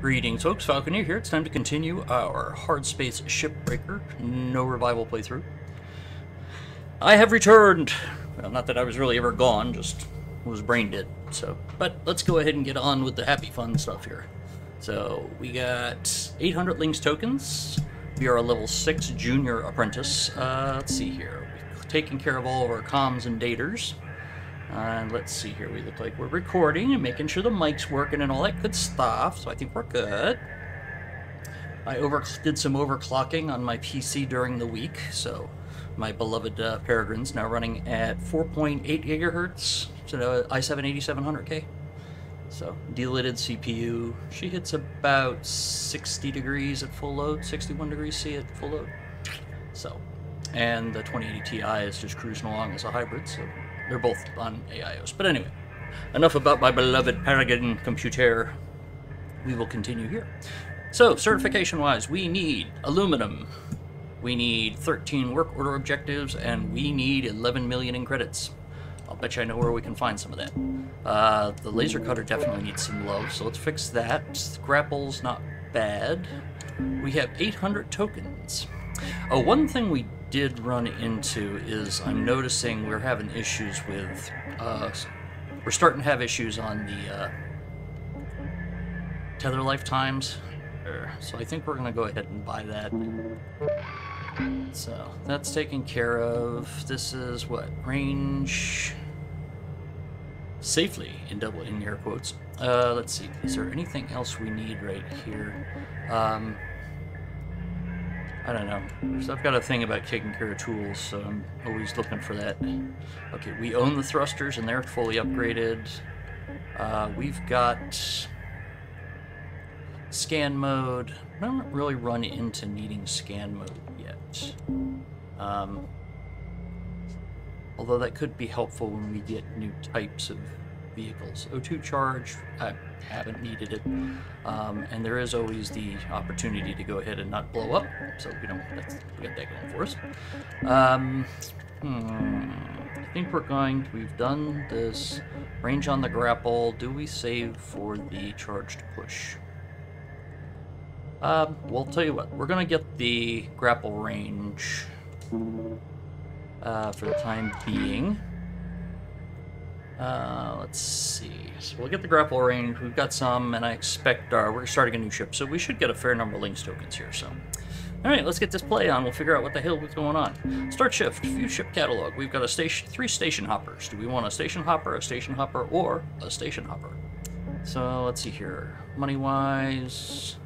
Greetings folks, Falconeer here. It's time to continue our Hardspace Shipbreaker No Revival playthrough. I have returned! Well, not that I was really ever gone, just was brain dead, so... But let's go ahead and get on with the happy fun stuff here. So, we got 800 Lynx tokens. We are a level 6 junior apprentice. Uh, let's see here. We've taken care of all of our comms and daters. And let's see here, we look like we're recording and making sure the mic's working and all that good stuff, so I think we're good. I over did some overclocking on my PC during the week, so my beloved uh, Peregrine's now running at 4.8 gigahertz, so i7-8700K. So, delidded CPU. She hits about 60 degrees at full load, 61 degrees C at full load. So, and the 2080 Ti is just cruising along as a hybrid, so they're both on AIOS. But anyway, enough about my beloved Paragon computer. We will continue here. So, certification-wise, we need aluminum. We need 13 work order objectives, and we need 11 million in credits. I'll bet you I know where we can find some of that. Uh, the laser cutter definitely needs some love, so let's fix that. Grapple's not bad. We have 800 tokens. Oh, one thing we did run into is I'm noticing we're having issues with, uh, we're starting to have issues on the uh, tether lifetimes. So I think we're going to go ahead and buy that. So that's taken care of. This is what? Range safely in double in air quotes. Uh, let's see. Is there anything else we need right here? Um, I don't know. I've got a thing about taking care of tools, so I'm always looking for that. Okay, we own the thrusters and they're fully upgraded. Uh, we've got scan mode. I haven't really run into needing scan mode yet. Um, although that could be helpful when we get new types of vehicles. O2 charge, I haven't needed it. Um, and there is always the opportunity to go ahead and not blow up, so we don't, we got that going for us. Um, hmm, I think we're going, to, we've done this range on the grapple. Do we save for the charge to push? Um, well, tell you what, we're going to get the grapple range uh, for the time being. Uh, let's see. So we'll get the grapple range. We've got some, and I expect our, we're starting a new ship, so we should get a fair number of Lynx tokens here. So, all right, let's get this play on. We'll figure out what the hell is going on. Start shift. View ship catalog. We've got a station, three station hoppers. Do we want a station hopper, a station hopper, or a station hopper? So let's see here. Money wise,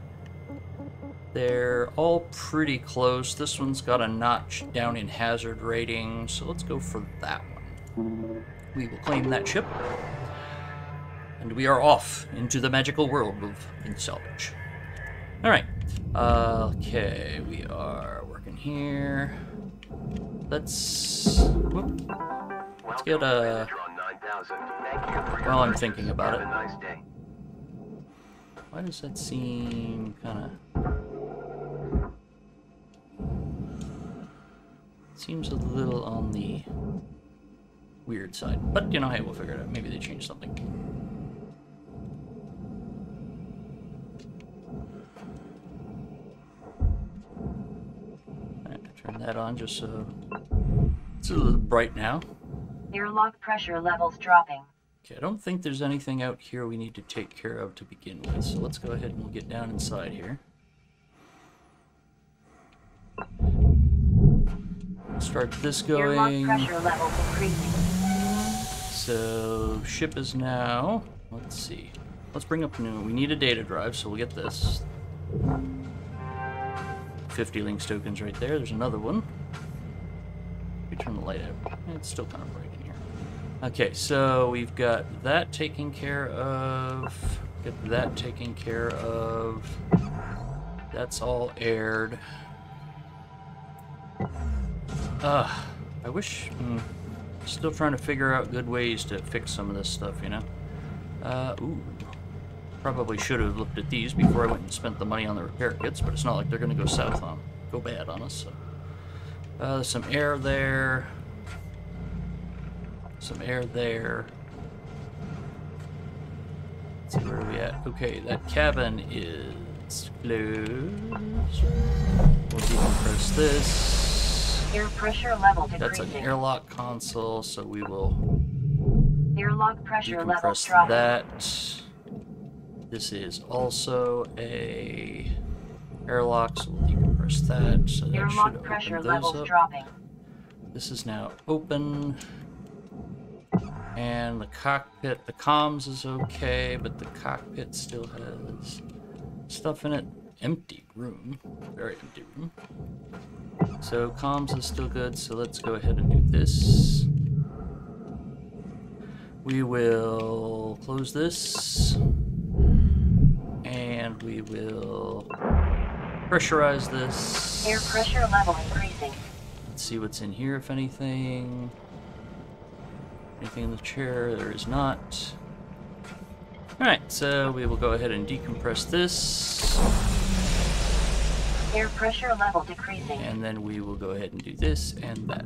they're all pretty close. This one's got a notch down in hazard rating, so let's go for that one. We will claim that ship. And we are off into the magical world of salvage. Alright. Uh, okay, we are working here. Let's... Whoop, let's get a... While I'm thinking about it. Why does that seem kind of... Seems a little on the weird side. But, you know, hey, we'll figure it out. Maybe they changed something. turn that on just so it's a little bright now. Airlock pressure levels dropping. Okay, I don't think there's anything out here we need to take care of to begin with, so let's go ahead and we'll get down inside here. Start this going. Airlock pressure levels increasing. So ship is now, let's see. Let's bring up new, we need a data drive, so we'll get this. 50 Lynx tokens right there, there's another one. We turn the light out, it's still kind of bright in here. Okay, so we've got that taken care of, get that taken care of. That's all aired. Ugh, I wish, hmm. Still trying to figure out good ways to fix some of this stuff, you know? Uh, ooh. Probably should have looked at these before I went and spent the money on the repair kits, but it's not like they're going to go south on, go bad on us, so. Uh, there's some air there. Some air there. Let's see, where are we at? Okay, that cabin is closed. We'll decompress this. Air pressure level That's an airlock console, so we will Airlock pressure dropping. that. This is also a airlock, so we'll decompress that. So that Airlock should pressure open those levels up. dropping. This is now open. And the cockpit, the comms is okay, but the cockpit still has stuff in it. Empty room. Very empty room. So comms is still good, so let's go ahead and do this. We will close this. And we will pressurize this. Air pressure level increasing. Let's see what's in here, if anything. Anything in the chair? There is not. Alright, so we will go ahead and decompress this. Air pressure level decreasing. And then we will go ahead and do this and that.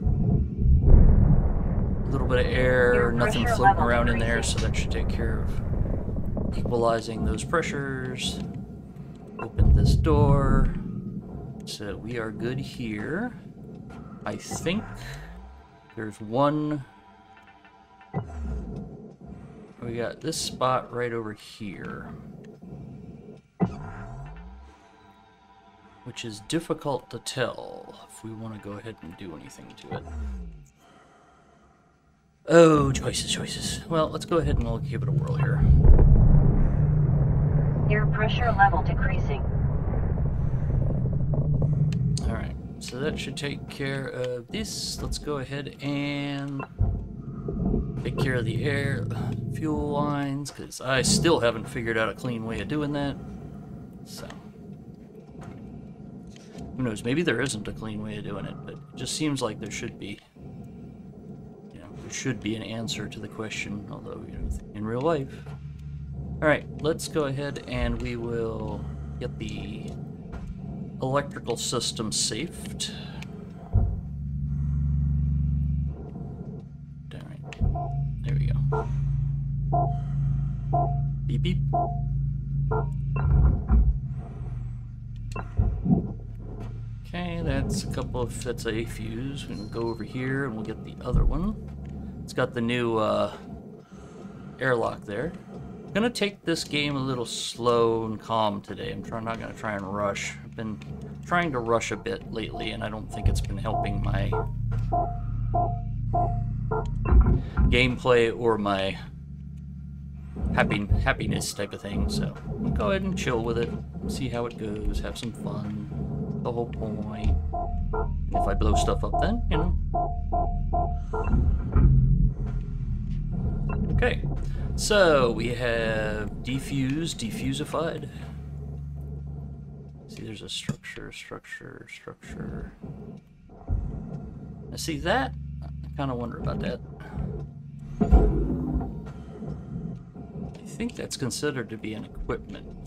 A little bit of air, nothing floating around in there, so that should take care of equalizing those pressures. Open this door. So we are good here. I think there's one. We got this spot right over here. Which is difficult to tell if we want to go ahead and do anything to it. Oh, choices, choices. Well, let's go ahead and we'll give it a whirl here. Air pressure level decreasing. Alright, so that should take care of this. Let's go ahead and take care of the air fuel lines, because I still haven't figured out a clean way of doing that. So. Who knows, maybe there isn't a clean way of doing it, but it just seems like there should be. You know, there should be an answer to the question, although, you know, in real life. Alright, let's go ahead and we will get the electrical system safed. Alright, there we go. Beep beep. Okay, that's a couple of that's a fuse. We can go over here and we'll get the other one. It's got the new uh, airlock there. I'm gonna take this game a little slow and calm today. I'm trying not gonna try and rush. I've been trying to rush a bit lately, and I don't think it's been helping my gameplay or my happy happiness type of thing. So we'll go ahead and chill with it, see how it goes, have some fun. The whole point. If I blow stuff up, then you know. Okay, so we have defused, defusified. See, there's a structure, structure, structure. Now, see that? I kind of wonder about that. I think that's considered to be an equipment.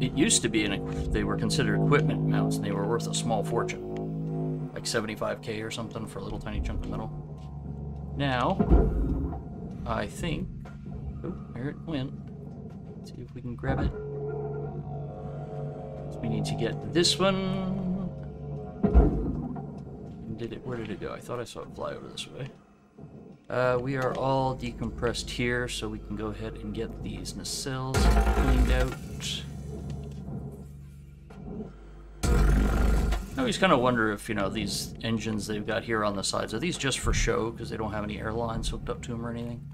It used to be an they were considered equipment mounts and they were worth a small fortune. Like 75k or something for a little tiny chunk of metal. Now, I think. Oh, there it went. Let's see if we can grab it. So we need to get this one. Did it? Where did it go? I thought I saw it fly over this way. Uh, we are all decompressed here, so we can go ahead and get these nacelles cleaned out. Always kind of wonder if, you know, these engines they've got here on the sides, are these just for show because they don't have any airlines hooked up to them or anything?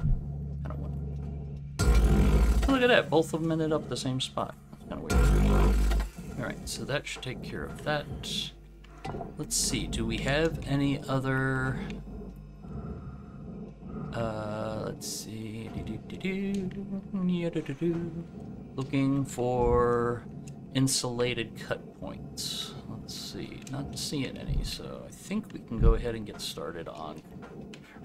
Kind of wonder. Look at that, both of them ended up at the same spot. Kind of weird. Alright, so that should take care of that. Let's see, do we have any other... Uh, let's see. Looking for insulated cut points. See. Not seeing any, so I think we can go ahead and get started on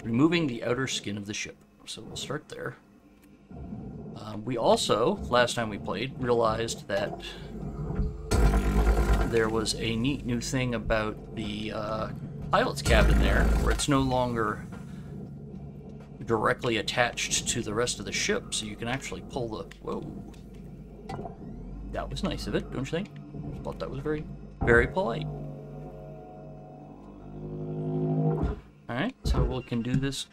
removing the outer skin of the ship. So we'll start there. Um, we also, last time we played, realized that there was a neat new thing about the uh, pilot's cabin there, where it's no longer directly attached to the rest of the ship, so you can actually pull the. Whoa. That was nice of it, don't you think? I thought that was very, very polite. Alright, so we can do this.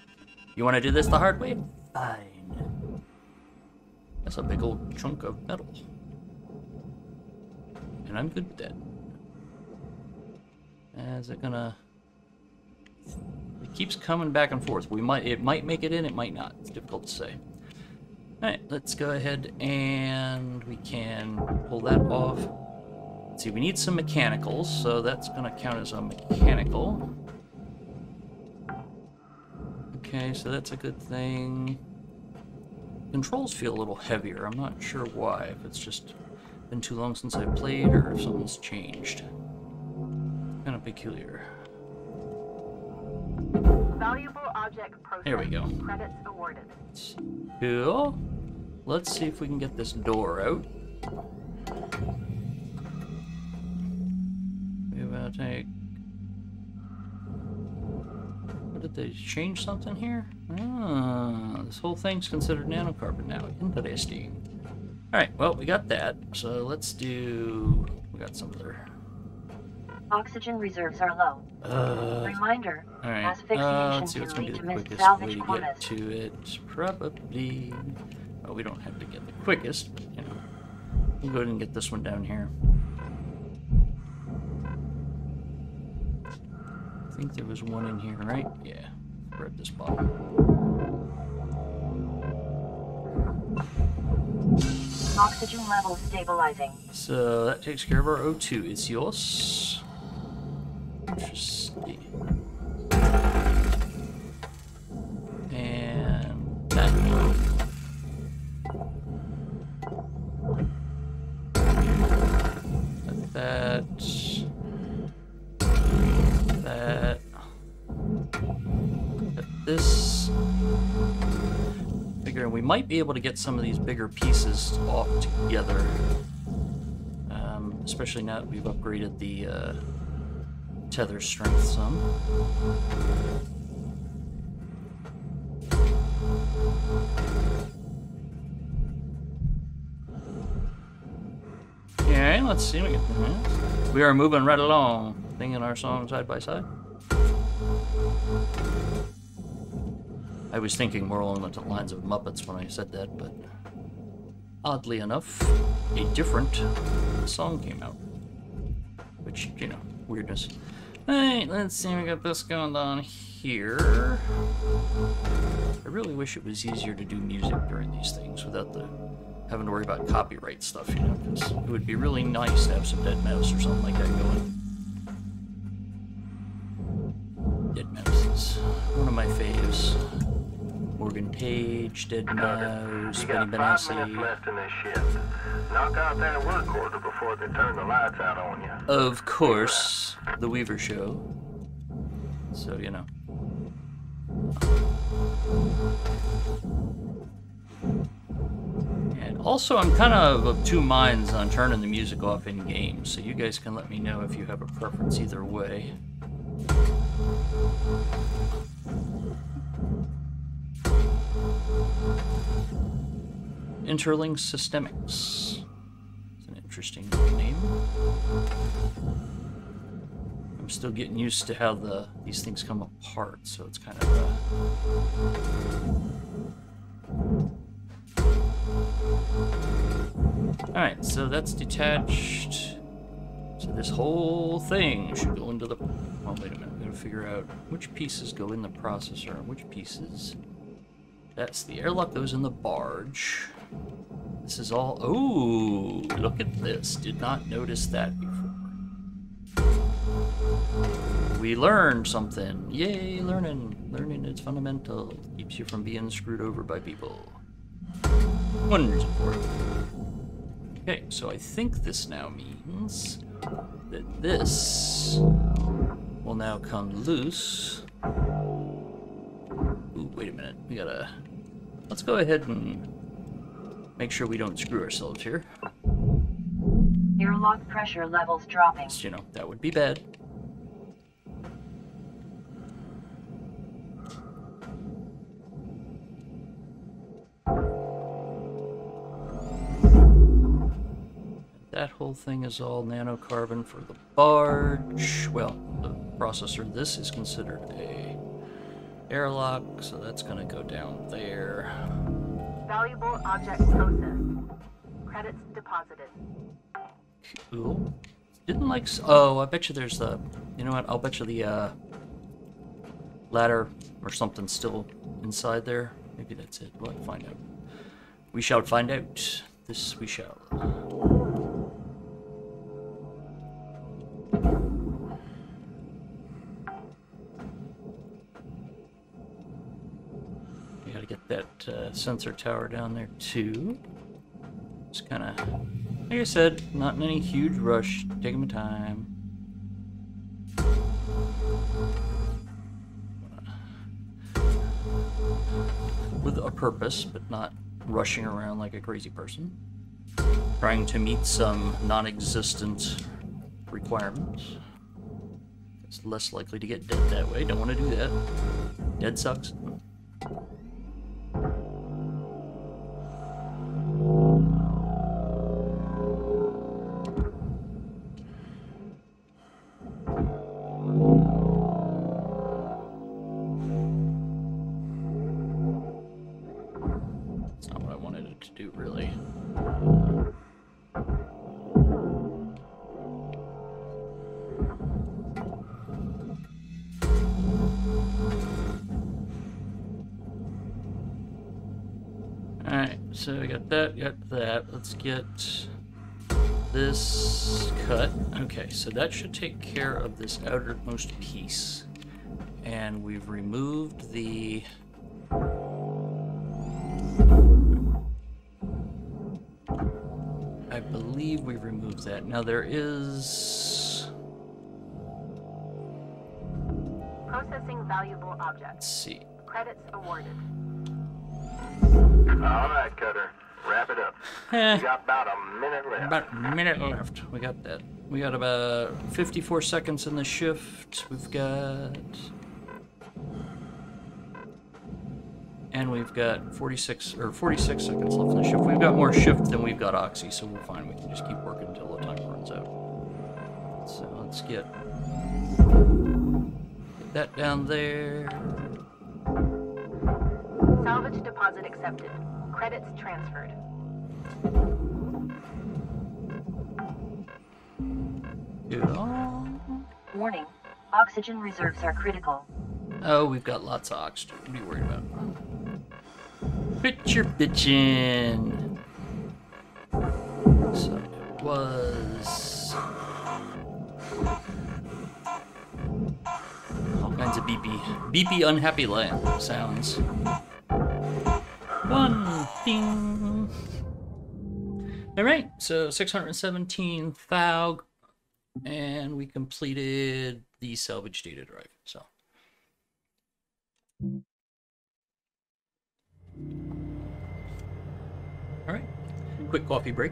You want to do this the hard way? Fine. That's a big old chunk of metal. And I'm good with that. Is it gonna... It keeps coming back and forth. We might, it might make it in, it might not. It's difficult to say. Alright, let's go ahead and we can pull that off. Let's see, we need some mechanicals, so that's gonna count as a mechanical. Okay, so that's a good thing. Controls feel a little heavier. I'm not sure why, if it's just been too long since I played or if something's changed. Kind of peculiar. Valuable object. There we go. Credits awarded. Cool. Let's see if we can get this door out. Take. What did they change something here? Ah, this whole thing's considered nanocarbon now. Interesting. Alright, well, we got that. So let's do. We got some other. Oxygen reserves are low. Uh, Reminder, Alright, asphyxiation uh, let's see what's gonna lead be to the quickest way to get to it. Probably. Well, we don't have to get the quickest, but you know. We'll go ahead and get this one down here. Think there was one in here, right? Yeah. Grab this bottle. Oxygen levels stabilizing. So that takes care of our O2. It's yours. Interesting. Might be able to get some of these bigger pieces off together. Um, especially now that we've upgraded the uh, tether strength some. Okay, let's see. We, get, There. we are moving right along, singing our song side by side. I was thinking more along the lines of Muppets when I said that, but oddly enough, a different song came out. Which, you know, weirdness. Alright, let's see, we got this going on here. I really wish it was easier to do music during these things without the having to worry about copyright stuff, you know, because it would be really nice to have some Deadmau5 or something like that going. Deadmau5 is one of my faves. Morgan Page, Deadmau5, You Benny got five minutes Benassi. left in this shift. Knock out that work order before they turn the lights out on you. Of course, The Weaver Show. So, you know. And also, I'm kind of of two minds on turning the music off in game, so you guys can let me know if you have a preference either way. Interlink Systemics. It's an interesting name. I'm still getting used to how the these things come apart, so it's kind of uh, Alright, so that's detached. So this whole thing should go into the well wait a minute, we gotta figure out which pieces go in the processor and which pieces that's the airlock that was in the barge. This is all. Oh, look at this. Did not notice that before. We learned something. Yay, learning. Learning is fundamental. Keeps you from being screwed over by people. Wonders. Okay, so I think this now means that this will now come loose. Ooh, wait a minute. We gotta. Let's go ahead and make sure we don't screw ourselves here. Your lock pressure levels dropping. You know, that would be bad. That whole thing is all nanocarbon for the barge. Well, the processor, this is considered a airlock, so that's gonna go down there. Valuable object processed. Credits deposited. Cool. Didn't like. Oh, I bet you there's the. You know what? I'll bet you the uh, ladder or something still inside there. Maybe that's it. We'll find out. We shall find out. This we shall. Get that uh, sensor tower down there too. Just kind of, like I said, not in any huge rush. Taking my time. With a purpose, but not rushing around like a crazy person. Trying to meet some non-existent requirements. It's less likely to get dead that way. Don't want to do that. Dead sucks. So we got that, got that. Let's get this cut. Okay, so that should take care of this outermost piece. And we've removed the I believe we removed that. Now there is. Processing valuable Let's objects. see. Credits awarded. All right, Cutter. Wrap it up. we got about a minute left. about a minute left. We got that. We got about 54 seconds in the shift. We've got. And we've got 46 or 46 seconds left in the shift. We've got more shift than we've got oxy, so we're fine. We can just keep working until the time runs out. So let's get, get that down there. Salvage deposit accepted. Credits transferred. Yeah. Warning. Oxygen reserves are critical. Oh, we've got lots of oxygen. What are you worried about? Your bitchin'. So it was all kinds of beepy, beepy, unhappy land sounds. One thing. All right, so 617 thou, and we completed the salvage data drive. So. All right, quick coffee break.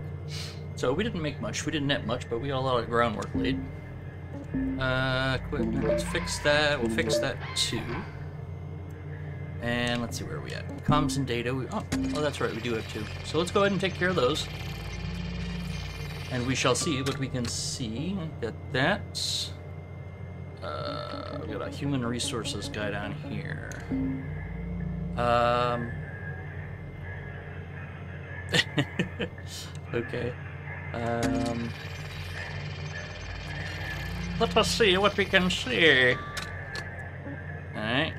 So we didn't make much, we didn't net much, but we got a lot of groundwork laid. Uh, quick, let's fix that. We'll fix that too. And let's see where are we at. Comms and data. We, oh, oh, that's right, we do have two. So let's go ahead and take care of those. And we shall see what we can see. Got that. Uh, we got a human resources guy down here. Um. okay. Um. Let us see what we can see. Alright.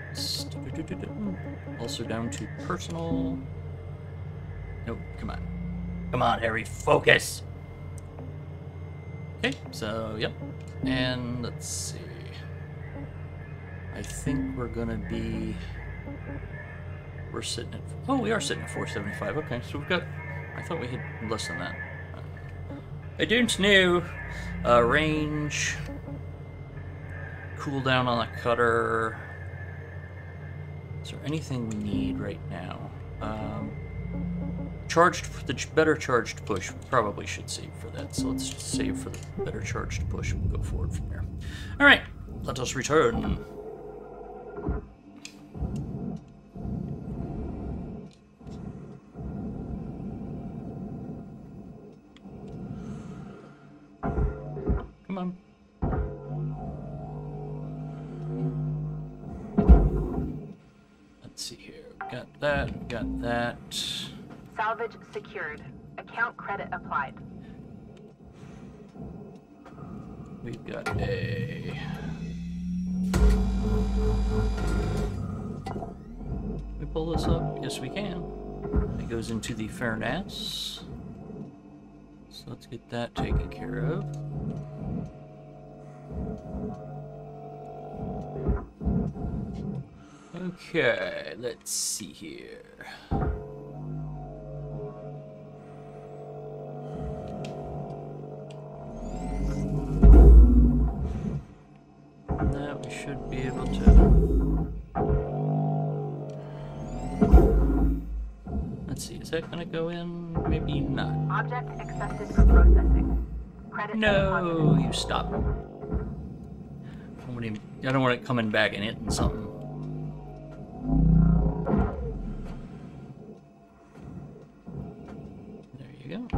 Also down to personal. Nope, come on. Come on, Harry, focus! Okay, so, yep. And let's see. I think we're gonna be. We're sitting at. Oh, we are sitting at 475. Okay, so we've got. I thought we had less than that. I don't know. Uh, range. Cooldown on the cutter. Is there anything we need right now? Um, charged, the better charged push. We probably should save for that. So let's save for the better charged push. We'll go forward from there. All right, let us return. See here. Got that, got that. Salvage secured. Account credit applied. We've got a. We pull this up? Yes, we can. It goes into the furnace. So let's get that taken care of. Okay, let's see here. That we should be able to. Let's see, is that gonna go in? Maybe not. Object accepted for processing. Credit No, you stop. I don't want him- I don't want it coming back and hitting something. You go.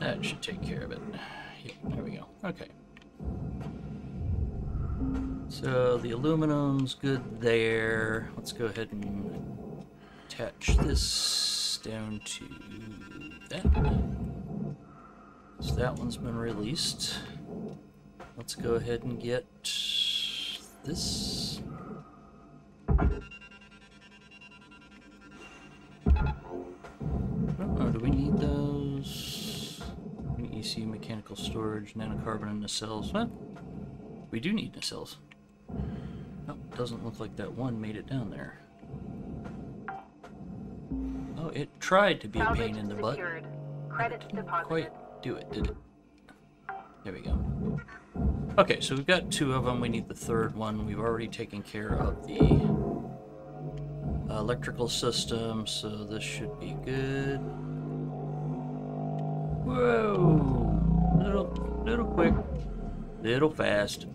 That should take care of it. There we go. Okay. So the aluminum's good there. Let's go ahead and attach this down to that. So that one's been released. Let's go ahead and get this. Storage, nanocarbon in the cells. Well, we do need nacelles. Oh, doesn't look like that one made it down there. Oh, it tried to be a pain in the butt. secured. Credits deposited. Quite do it, did it? There we go. Okay, so we've got two of them. We need the third one. We've already taken care of the electrical system, so this should be good. Whoa! Little, quick, little fast.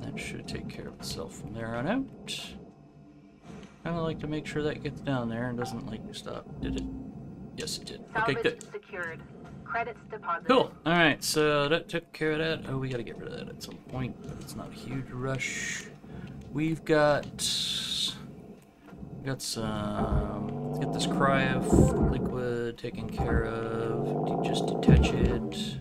That should take care of itself from there on out. Kind of like to make sure that gets down there and doesn't like stop. Did it? Yes, it did. Okay, good. secured. Credits deposited. Cool. All right, so that took care of that. Oh, we got to get rid of that at some point, it's not a huge rush. We've got we've got some. Let's get this cryo liquid taken care of. Just detach it.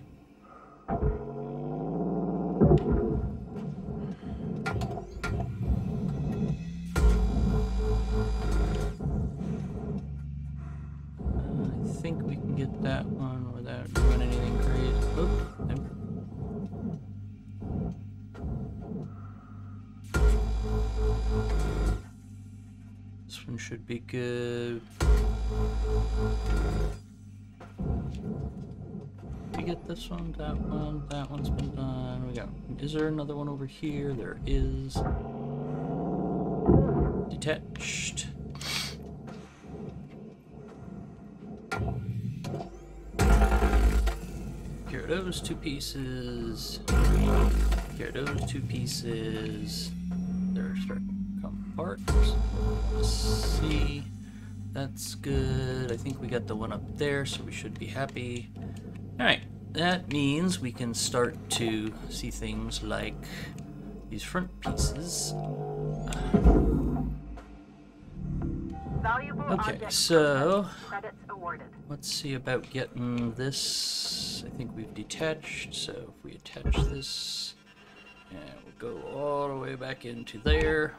Should be good. We get this one, that one, that one's been done. We got. Is there another one over here? There is. Detached. Here those two pieces. Here those two pieces. They're starting to come apart. Let's see. That's good. I think we got the one up there, so we should be happy. Alright, that means we can start to see things like these front pieces. Valuable Okay, so- processed. Credits awarded. Let's see about getting this. I think we've detached, so if we attach this, and we'll go all the way back into there.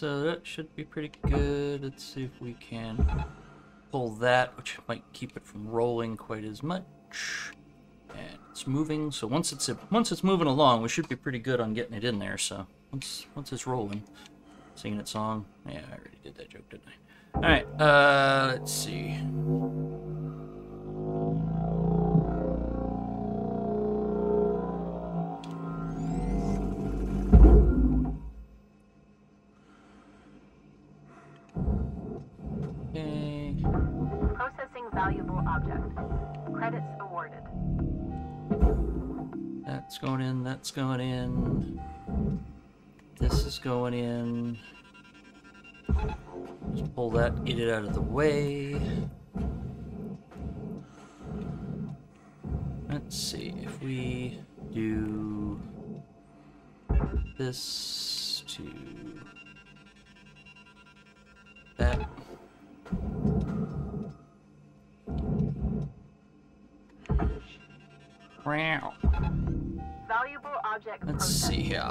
So that should be pretty good. Let's see if we can pull that, which might keep it from rolling quite as much. It's moving, so once it's once it's moving along, we should be pretty good on getting it in there. So once once it's rolling, singing its song. Yeah, I already did that joke, didn't I? Alright, uh, let's see. Going in, that's going in. This is going in. Just pull that get it out of the way. Let's see if we do this to that. Wow. Valuable Let's see here.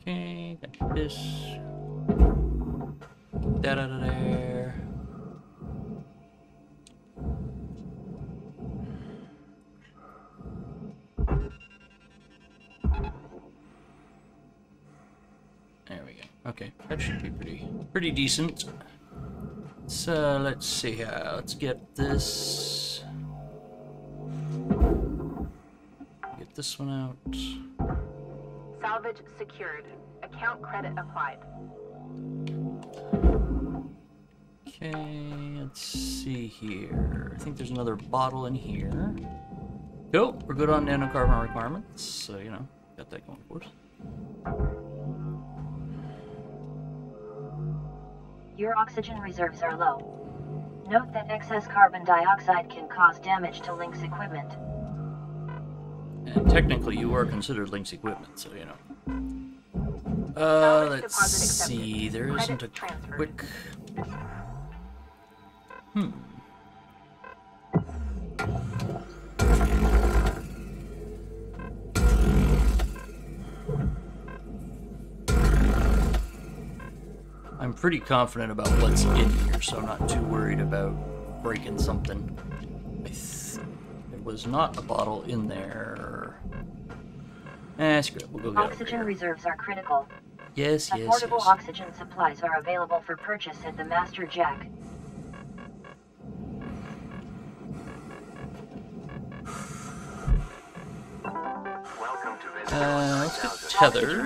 Okay, got this. Get that out of there. There we go. Okay, that should be pretty pretty decent. So let's see here. Let's get this. This one out. Salvage secured. Account credit applied. Okay, let's see here. I think there's another bottle in here. Cool, we're good on nanocarbon requirements, so you know, got that going for us. Your oxygen reserves are low. Note that excess carbon dioxide can cause damage to Lynx equipment. And technically, you are considered Lynx equipment, so you know. Uh, let's see. There isn't a quick. Hmm. I'm pretty confident about what's in here, so I'm not too worried about breaking something. I th- there was not a bottle in there. Eh, screw it. We'll go get. Oxygen over here. reserves are critical. Yes, yes, Affordable yes. oxygen supplies are available for purchase at the Master Jack. Welcome to Uh, let's get tethers.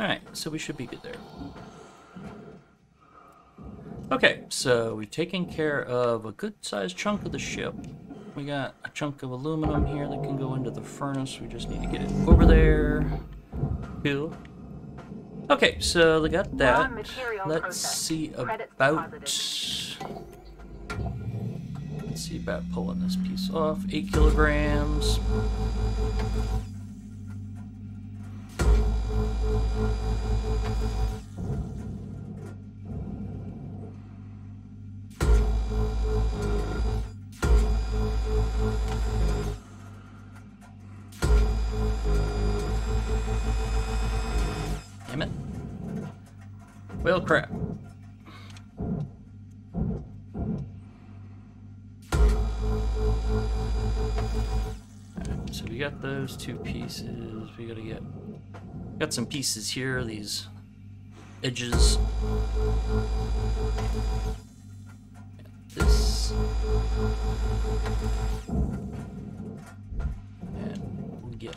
Alright, so we should be good there. Okay, so we've taken care of a good sized chunk of the ship. We got a chunk of aluminum here that can go into the furnace. We just need to get it over there. Cool. Okay, so we got that. Let's processed. see about. Let's see about pulling this piece off. Eight kilograms. Damn it. Well, crap. So we got those two pieces. We gotta get got some pieces here, these edges. This and get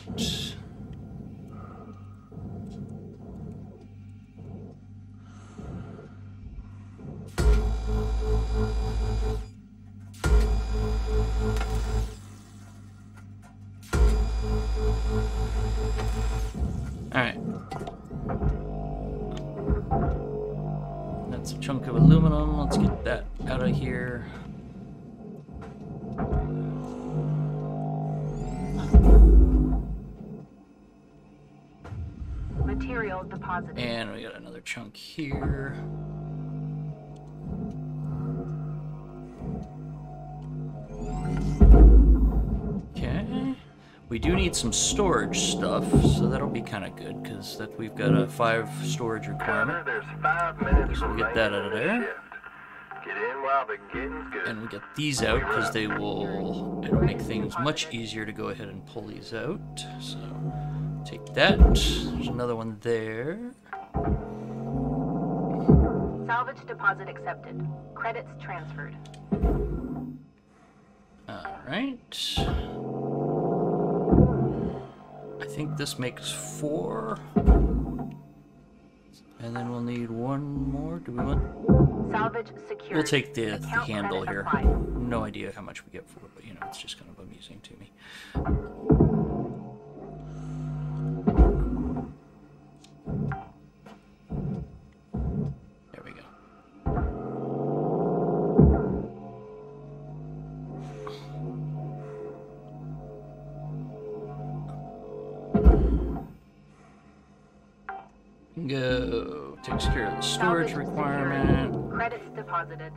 Material deposited. And we got another chunk here. Okay. We do need some storage stuff, so that'll be kind of good because that we've got a five storage requirement. five So we'll get that out of there. shift. Get in while the getting's good. And we get these out because they will it'll make things much easier to go ahead and pull these out. So take that. There's another one there. Salvage deposit accepted. Credits transferred. Alright. I think this makes four. And then we'll need one more. Do we want? Salvage secured. We'll take the, the handle here. applied. No idea how much we get for it, but you know, it's just kind of amusing to me. Storage requirement. Credits deposited.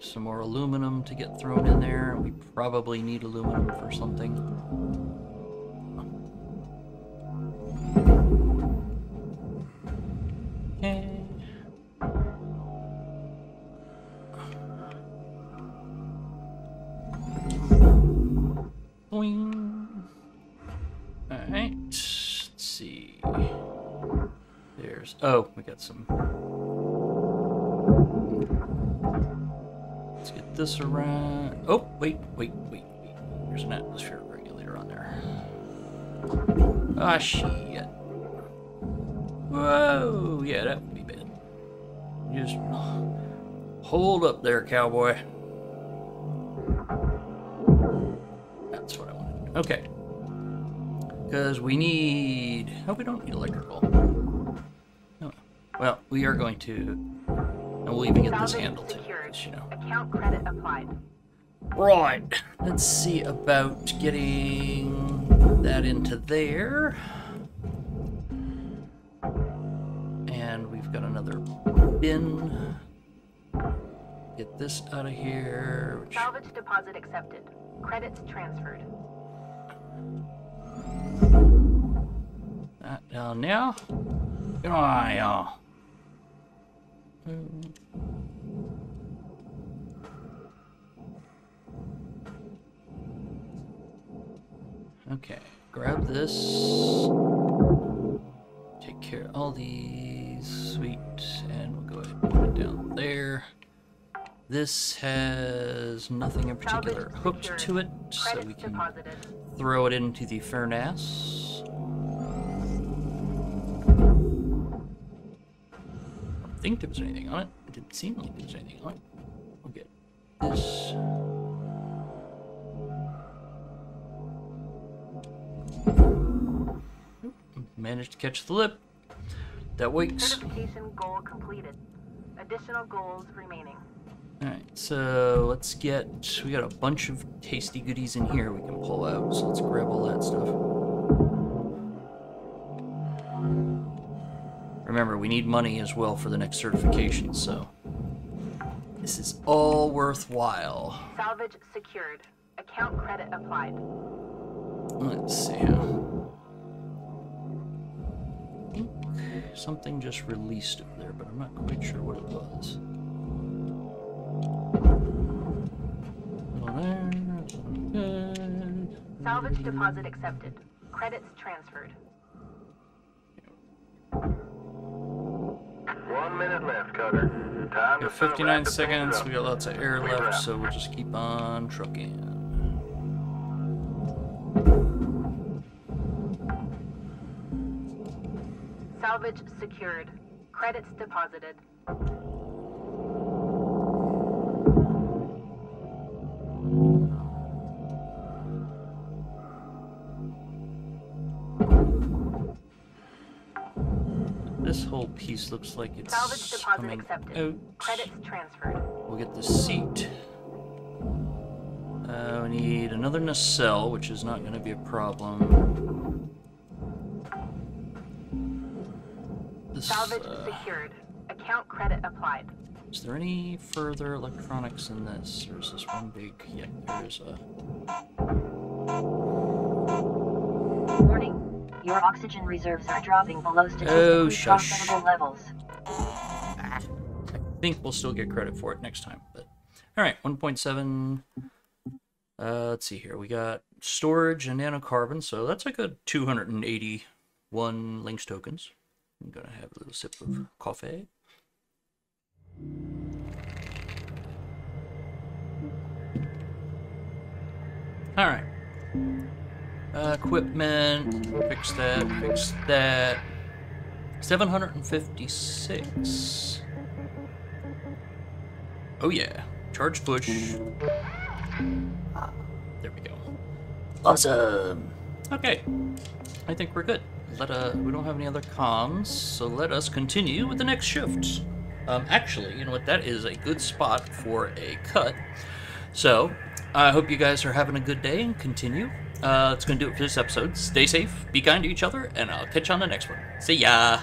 Some more aluminum to get thrown in there. We probably need aluminum for something. Okay. Boing. Alright. Let's see. There's. Oh, we got some Let's get this around. Oh, wait, wait, wait, wait. There's an atmosphere regulator on there. Ah, shit. Whoa, yeah, that would be bad. Just hold up there, cowboy. That's what I wanted. Okay. Because we need. Oh, we don't need electrical. Well, we are going to. And we'll even get this handle too. You know. Account credit applied. Right. Let's see about getting that into there. And we've got another bin. Get this out of here. Which, Salvage deposit accepted. Credits transferred. that down now. Come on, y'all. Mm. Okay, grab this. Take care of all these. Sweet. And we'll go ahead and put it down there. This has nothing in particular hooked to it, so we can throw it into the furnace. Think there was anything on it. It didn't seem like there was anything on it. We'll get this. Managed to catch the lip. That wakes. Certification goal completed. Additional goals remaining. Alright, so let's get. We got a bunch of tasty goodies in here we can pull out, so let's grab all that stuff. Remember, we need money as well for the next certification, so. This is all worthwhile. Salvage secured. Account credit applied. Let's see. I think something just released over there, but I'm not quite sure what it was. There. Salvage deposit accepted. Credits transferred. One minute left, Cutter. Time We to got 59 to seconds, we got lots of air We left, wrap. so we'll just keep on trucking. Salvage secured. Credits deposited. Whole piece looks like it's Salvage deposit coming accepted. out. Credits transferred. We'll get the seat. Uh, we need another nacelle, which is not going to be a problem. This, Salvage uh, secured. Account credit applied. is there any further electronics in this, or is this one big? Yeah, there is a. Your oxygen reserves are dropping below statistically Oh, shush. profitable levels. I think we'll still get credit for it next time. But all right, 1.7. Uh, let's see here. We got storage and nanocarbon, so that's like a good 281 Lynx tokens. I'm gonna have a little sip of coffee. Alright. Uh, equipment, fix that, fix that. 756. Oh yeah. Charge push. There we go. Awesome. Okay. I think we're good. Let uh we don't have any other comms, so let us continue with the next shift. Um actually, you know what, that is a good spot for a cut. So, I hope you guys are having a good day and continue. Uh, that's going to do it for this episode. Stay safe, be kind to each other, and I'll catch you on the next one. See ya!